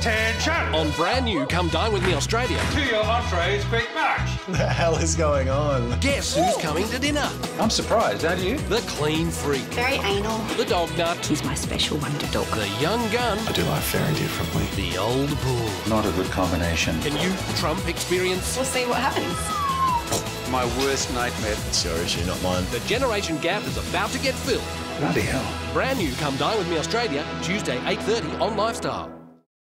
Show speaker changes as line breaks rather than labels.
Attention!
On brand new Come Dine With Me Australia,
To your entrees, quick match.
the hell is going on?
guess who's coming to dinner?
I'm surprised, aren't you?
The clean freak,
Very anal.
the dog nut,
He's my special wonder dog.
the young gun,
I do life very differently.
the old bull.
Not a good combination.
Can you Trump experience
We'll see what happens.
My worst nightmare.
It's your issue, not mine.
the generation gap is about to get filled?
Bloody hell.
Brand new Come Dine With Me Australia, Tuesday 8.30 on Lifestyle.